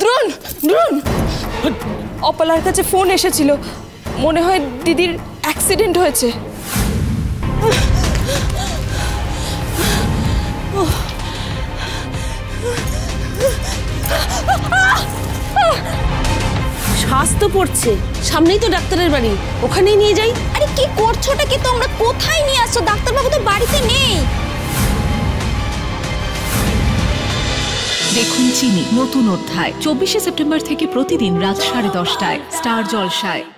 দ্রোণ দ্রোণ অপলার কাছে ফোন এসেছিল। মনে হয় দিদির অ্যাক্সিডেন্ট হয়েছে। শ্বাস তো পড়ছে। সামনেই তো ডাক্তারের বাড়ি। ওখানেই নিয়ে যাই। দেখুন চিনি নতুন অধ্যায়। চব্বিশে সেপ্টেম্বর থেকে প্রতিদিন রাত সাড়ে দশটায় স্টার জলসায়।